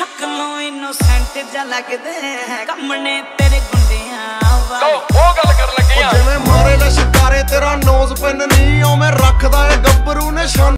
ਸ਼ਕਲੋਂ innocent ਜਿਹਾ ਲੱਗਦੇ ਹੈ। ਕੰਮ ਤੇਰੇ ਗੁੰਡਿਆਂ ਵਾਲੇ ਉਹ ਗੱਲ ਕਰਨ ਲੱਗੇ ਜਿਵੇਂ ਮਾਰੇ ਲੈ ਸ਼ਿਕਾਰੇ ਤੇਰਾ ਨੋਜ਼